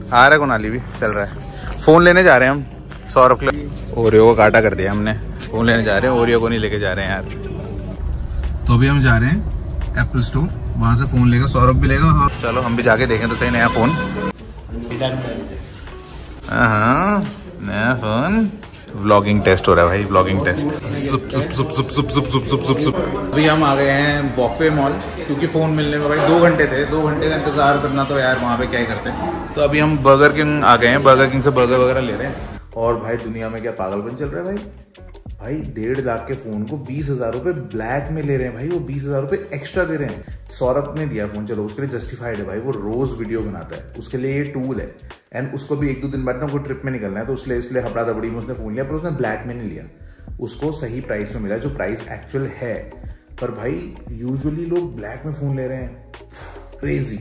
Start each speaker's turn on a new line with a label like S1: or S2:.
S1: आ रहा है कुनाली भी चल रहा है। फ़ोन लेने जा रहे हैं हम सौरभ के ओरियो को काटा कर दिया हमने। फ़ोन लेने जा रहे हैं ओरियो को नहीं लेके जा रहे हैं यार। तो अभी हम जा रहे हैं एप्पल स्टोर वहाँ से फ़ोन लेगा सौरभ भी लेगा और चलो हम भी जाके देखें तो सही नया फ़ोन। हाँ नया फ़ोन। व्लॉगिंग टेस्ट हो रहा है भाई व्लॉगिंग टेस्ट अभी हम आ गए हैं बॉफे मॉल क्योंकि फ़ोन मिलने में भाई दो घंटे थे दो घंटे का इंतज़ार करना तो यार वहाँ पे क्या ही करते हैं। तो अभी हम बर्गर किंग आ गए हैं बर्गर किंग से बर्गर वगैरह ले रहे हैं। और भाई दुनिया में क्या पागलपन चल रहा है भाई? भाई, डेढ़ लाख के फ़ोन को बीस हज़ार रुपए ब्लैक में ले रहे हैं भाई, वो बीस हज़ार रुपए एक्स्ट्रा दे रहे हैं। सौरभ ने दिया फ़ोन चलो, उसके लिए जस्टिफाइड है भाई, वो रोज वीडियो बनाता है। उसके लिए ये टूल है। एंड उसको भी एक दो दिन बाद ना कोई ट्रिप में निकलना है तो उसलिए, इसलिए हबड़ा दबड़ी में उसने फ़ोन लिया, पर उसने ब्लैक में नहीं लिया। उसको सही प्राइस में मिला, जो प्राइस एक्चुअल है। पर भाई यूजुअली लोग ब्लैक में फ़ोन ले रहे हैं। क्रेजी